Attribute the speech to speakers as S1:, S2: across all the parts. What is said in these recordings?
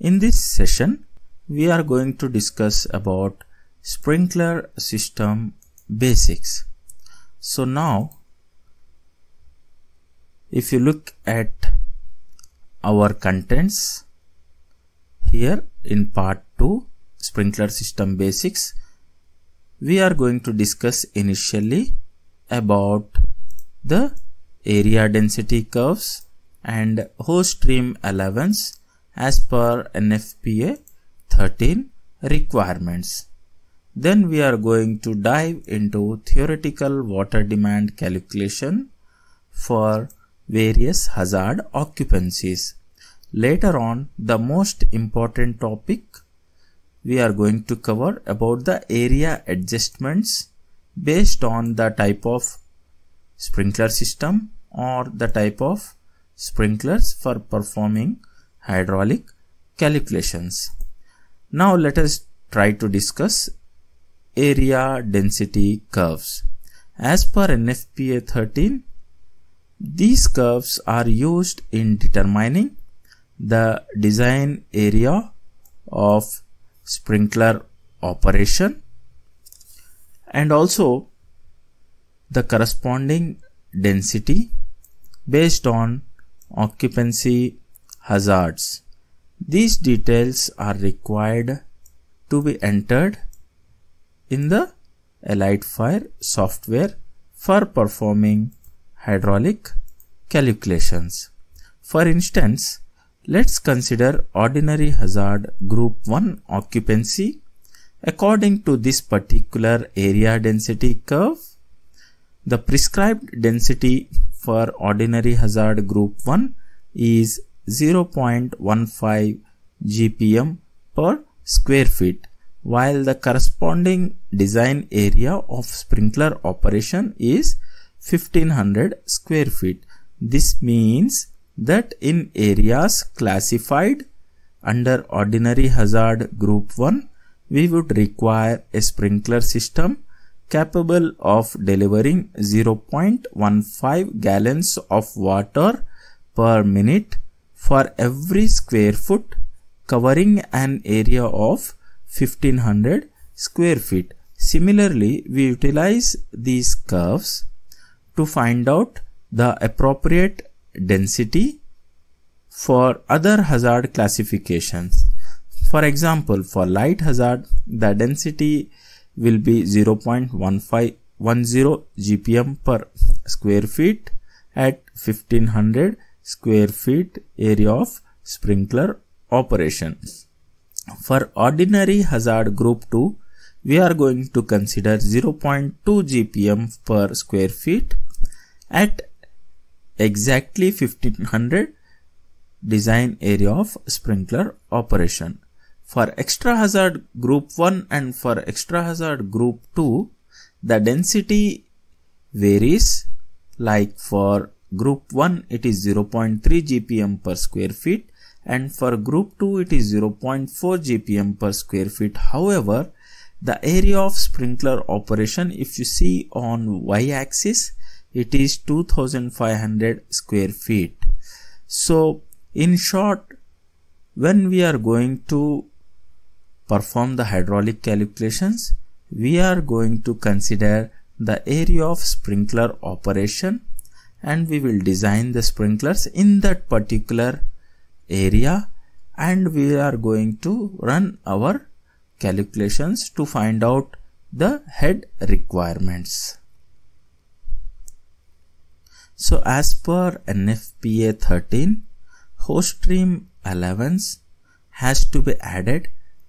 S1: In this session, we are going to discuss about sprinkler system basics. So now, if you look at our contents here in part 2 sprinkler system basics, we are going to discuss initially about the area density curves and hose stream allowance as per NFPA 13 requirements. Then we are going to dive into theoretical water demand calculation for various hazard occupancies. Later on, the most important topic we are going to cover about the area adjustments based on the type of sprinkler system or the type of sprinklers for performing hydraulic calculations. Now let us try to discuss area density curves. As per NFPA 13, these curves are used in determining the design area of sprinkler operation and also the corresponding density based on occupancy hazards. These details are required to be entered in the Allied EliteFire software for performing hydraulic calculations. For instance, let's consider ordinary hazard group 1 occupancy according to this particular area density curve. The prescribed density for ordinary hazard group 1 is 0.15 GPM per square feet while the corresponding design area of sprinkler operation is 1500 square feet. This means that in areas classified under ordinary hazard group 1 we would require a sprinkler system capable of delivering 0.15 gallons of water per minute for every square foot covering an area of 1500 square feet. Similarly, we utilize these curves to find out the appropriate density for other hazard classifications. For example, for light hazard, the density will be 0.1510 GPM per square feet at 1500 square feet area of sprinkler operation. For ordinary hazard group 2, we are going to consider 0.2 GPM per square feet at exactly 1500 design area of sprinkler operation. For extra hazard group 1 and for extra hazard group 2, the density varies like for Group 1 it is 0.3 GPM per square feet and for group 2 it is 0.4 GPM per square feet. However, the area of sprinkler operation if you see on y axis it is 2500 square feet. So in short when we are going to perform the hydraulic calculations we are going to consider the area of sprinkler operation and we will design the sprinklers in that particular area and we are going to run our calculations to find out the head requirements. So as per NFPA 13, hose stream allowance has to be added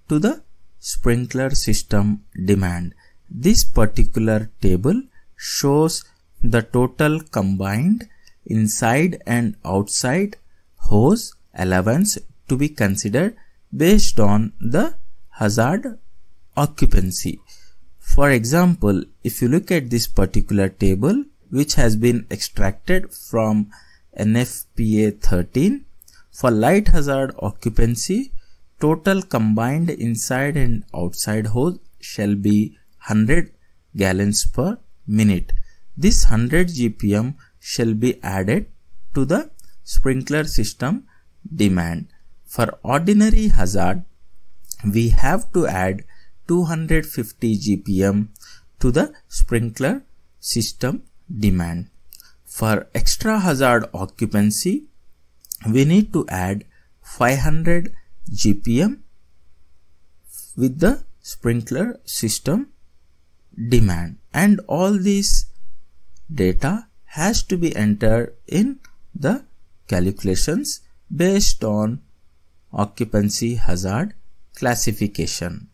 S1: to the sprinkler system demand. This particular table shows the total combined inside and outside hose allowance to be considered based on the hazard occupancy. For example, if you look at this particular table which has been extracted from NFPA 13 for light hazard occupancy total combined inside and outside hose shall be 100 gallons per minute this 100 GPM shall be added to the sprinkler system demand. For ordinary hazard, we have to add 250 GPM to the sprinkler system demand. For extra hazard occupancy, we need to add 500 GPM with the sprinkler system demand and all this data has to be entered in the calculations based on occupancy hazard classification.